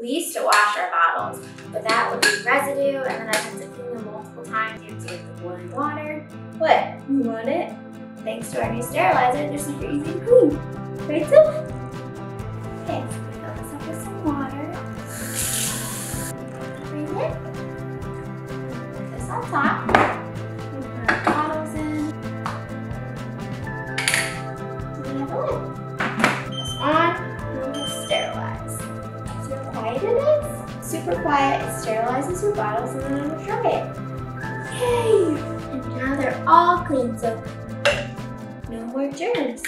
We used to wash our bottles, but that would be residue, and then I had to clean them multiple times. You have to get the boiling water. What? You want it? Thanks to our new sterilizer, they're super easy to clean. Right, Sil? Okay, so we fill this up with some water. Bring it. Put this on top. We put our bottles in. We have a lid. Super quiet. It sterilizes your bottles and then it'll dry it. Yay! And now they're all clean, so no more germs.